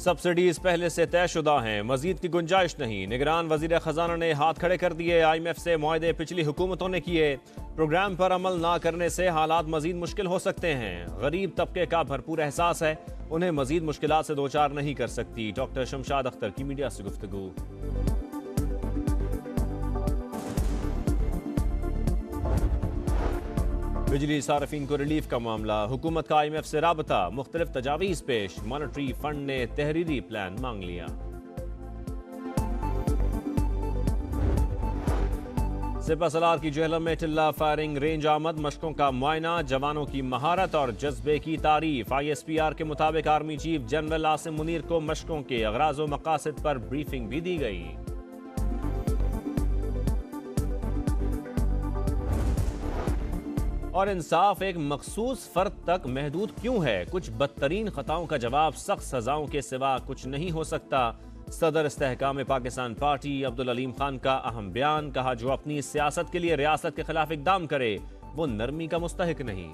Subsidies पहले से तयशुदा हैं। मजीद की गुंजाइश नहीं। निगरान वज़ीर खजाना ने हाथ खड़े कर दिए। आई एम एफ़ से माहदे पिछली हुकूमतों ने किए। प्रोग्राम पर अमल ना करने से हालात मजीद मुश्किल हो सकते हैं। गरीब तबके का भरपूर एहसास है। उन्हें मजीद मुश्किल से दो चार नहीं कर सकती। डॉक्टर शमशाद अख्तर की मीडिया से गुफ्तगू। बिजली सार्फिन को रिलीफ का मामला। हुकूमत का आई एम एफ़ से रबता। मुख्तलिफ़ तजावीज़ पेश। मॉनिटरी फंड ने तहरीरी प्लान मांग लिया। सिपा सलार की जेहलम में टिल्ला फायरिंग। रेंज आमद, मशकों का मुआयना, जवानों की महारत और जज्बे की तारीफ़। आई एस पी आर के मुताबिक army chief general Asim Munir को मशकों के अगराज व मकासद पर ब्रीफिंग भी दी गई। और इंसाफ एक मखसूस फर्द तक महदूद क्यों है? कुछ बदतरीन खताओं का जवाब सख्त सजाओं के सिवा कुछ नहीं हो सकता। सदर इस्तेहकाम पाकिस्तान पार्टी अब्दुल अलीम खान का अहम बयान, कहा जो अपनी सियासत के लिए रियासत के खिलाफ इकदाम करे, वो नरमी का मुस्तक नहीं।